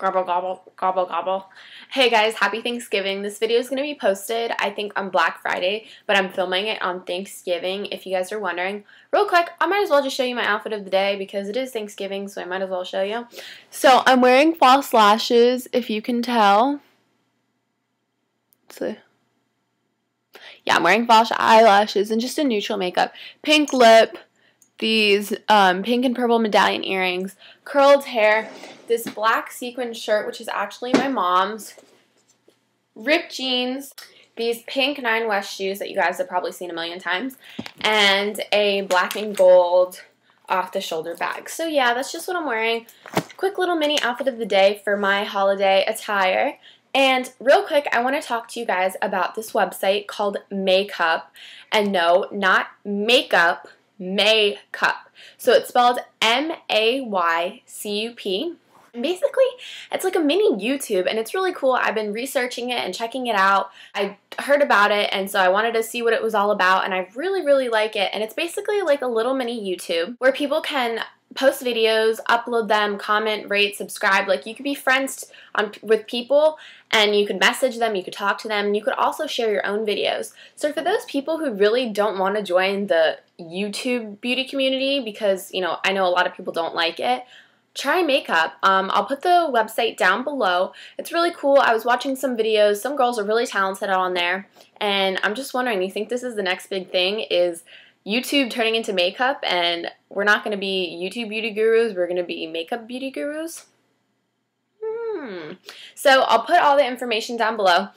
Gobble, gobble, gobble, gobble. Hey guys, happy Thanksgiving. This video is going to be posted, I think, on Black Friday, but I'm filming it on Thanksgiving, if you guys are wondering. Real quick, I might as well just show you my outfit of the day because it is Thanksgiving, so I might as well show you. So, I'm wearing false lashes, if you can tell. Let's see. Yeah, I'm wearing false eyelashes and just a neutral makeup. Pink lip, these um, pink and purple medallion earrings, curled hair, this black sequin shirt, which is actually my mom's, ripped jeans, these pink Nine West shoes that you guys have probably seen a million times, and a black and gold off the shoulder bag. So yeah, that's just what I'm wearing. Quick little mini outfit of the day for my holiday attire. And real quick, I want to talk to you guys about this website called Maycup. And no, not makeup, Maycup. So it's spelled M A Y C U P. Basically, it's like a mini YouTube and it's really cool. I've been researching it and checking it out. I heard about it and so I wanted to see what it was all about and I really, really like it. And it's basically like a little mini YouTube where people can post videos, upload them, comment, rate, subscribe. Like you could be friends on with people and you could message them, you could talk to them, you could also share your own videos. So for those people who really don't want to join the YouTube beauty community because, you know, I know a lot of people don't like it, try Maycup. Um, I'll put the website down below. It's really cool. I was watching some videos. Some girls are really talented on there. And I'm just wondering, you think this is the next big thing is YouTube turning into Maycup and we're not going to be YouTube beauty gurus, we're going to be Maycup beauty gurus? Hmm. So I'll put all the information down below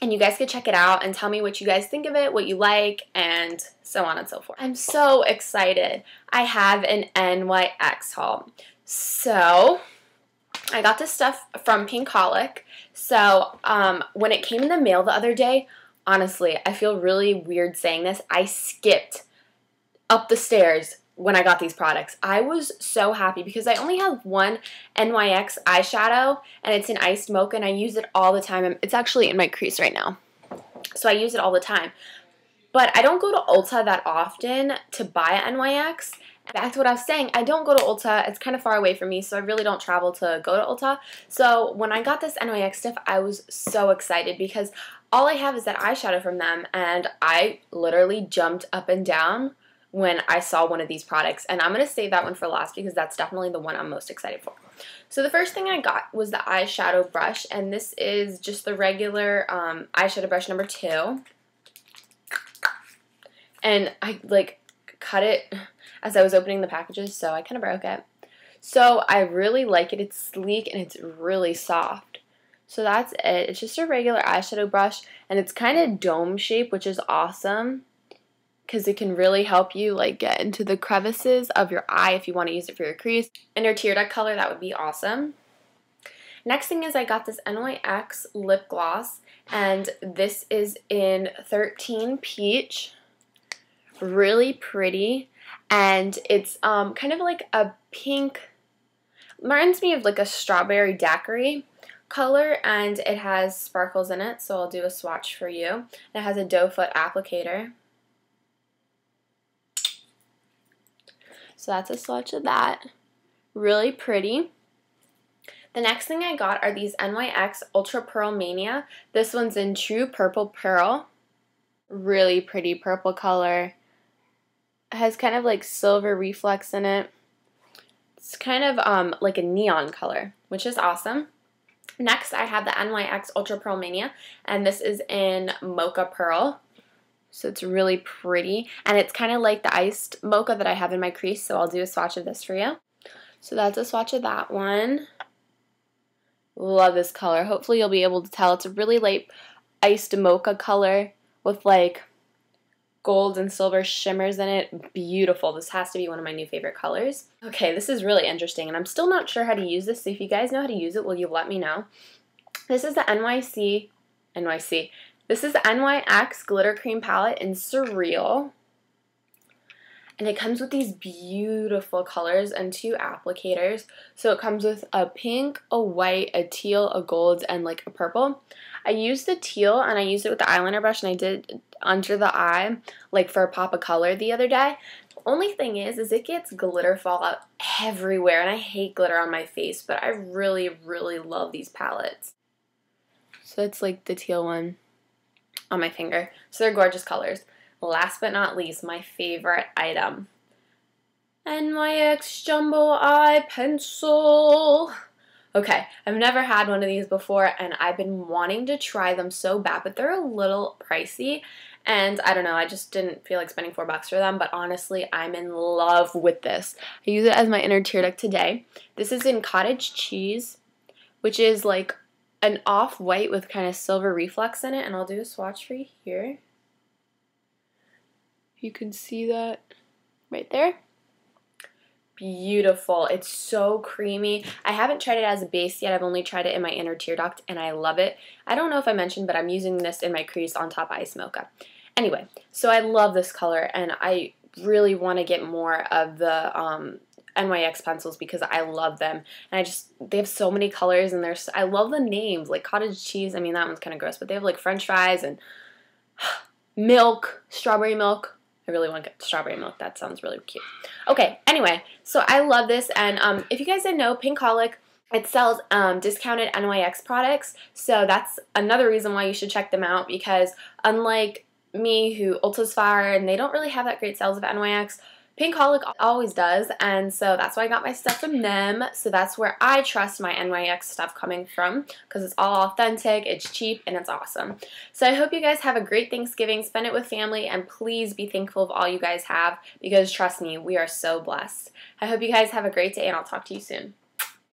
and you guys could check it out and tell me what you guys think of it, what you like, and so on and so forth. I'm so excited. I have an NYX haul. So, I got this stuff from Pinkholik. So, um, when it came in the mail the other day, honestly, I feel really weird saying this. I skipped up the stairs when I got these products. I was so happy because I only have one NYX eyeshadow and it's an iced mocha and I use it all the time. It's actually in my crease right now. So I use it all the time. But I don't go to Ulta that often to buy NYX back to what I was saying, I don't go to Ulta. It's kind of far away from me, so I really don't travel to go to Ulta. So when I got this NYX stuff, I was so excited because all I have is that eyeshadow from them, and I literally jumped up and down when I saw one of these products. And I'm going to save that one for last because that's definitely the one I'm most excited for. So the first thing I got was the eyeshadow brush, and this is just the regular um, eyeshadow brush number two. And I, like, cut it as I was opening the packages, so I kind of broke it. So I really like it. It's sleek and it's really soft. So that's it. It's just a regular eyeshadow brush and it's kind of dome shape, which is awesome because it can really help you like get into the crevices of your eye if you want to use it for your crease. And your tear duct color, that would be awesome. Next thing is I got this NYX lip gloss and this is in 13 Peach really pretty and it's um, kind of like a pink, reminds me of like a strawberry daiquiri color and it has sparkles in it so I'll do a swatch for you. It has a doe foot applicator. So that's a swatch of that. Really pretty. The next thing I got are these NYX Ultra Pearl Mania. This one's in True Purple Pearl. Really pretty purple color has kind of like silver reflex in it. It's kind of um, like a neon color, which is awesome. Next, I have the NYX Ultra Pearl Mania, and this is in Mocha Pearl. So it's really pretty, and it's kind of like the iced mocha that I have in my crease, so I'll do a swatch of this for you. So that's a swatch of that one. Love this color. Hopefully you'll be able to tell. It's a really light iced mocha color with like gold and silver shimmers in it. Beautiful. This has to be one of my new favorite colors. Okay, this is really interesting, and I'm still not sure how to use this, so if you guys know how to use it, will you let me know? This is the NYC, NYC, this is NYX Glitter Cream Palette in Surreal. And it comes with these beautiful colors and two applicators. So it comes with a pink, a white, a teal, a gold, and like a purple. I used the teal and I used it with the eyeliner brush and I did under the eye, like for a pop of color the other day. only thing is, is it gets glitter fallout everywhere, and I hate glitter on my face, but I really, really love these palettes. So it's like the teal one on my finger. So they're gorgeous colors. Last but not least, my favorite item. NYX Jumbo Eye Pencil. Okay, I've never had one of these before and I've been wanting to try them so bad, but they're a little pricey. And I don't know, I just didn't feel like spending four bucks for them, but honestly, I'm in love with this. I use it as my inner tear duct today. This is in cottage cheese, which is like an off-white with kind of silver reflex in it, and I'll do a swatch for you here. You can see that right there beautiful. It's so creamy. I haven't tried it as a base yet. I've only tried it in my inner tear duct and I love it. I don't know if I mentioned, but I'm using this in my crease on top ice mocha. Anyway, so I love this color and I really want to get more of the um, NYX pencils because I love them. And I just, they have so many colors and there's, I love the names, like cottage cheese. I mean, that one's kind of gross, but they have like french fries and milk, strawberry milk, I really want to get strawberry milk. That sounds really cute. Okay, anyway, so I love this. And um, if you guys didn't know, Pinkholik, it sells um, discounted NYX products. So that's another reason why you should check them out because unlike me who Ulta's fire and they don't really have that great sales of NYX, Pinkholik always does, and so that's why I got my stuff from them. So that's where I trust my NYX stuff coming from because it's all authentic, it's cheap, and it's awesome. So I hope you guys have a great Thanksgiving, spend it with family, and please be thankful of all you guys have because trust me, we are so blessed. I hope you guys have a great day, and I'll talk to you soon.